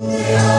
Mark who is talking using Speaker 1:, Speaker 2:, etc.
Speaker 1: Yeah.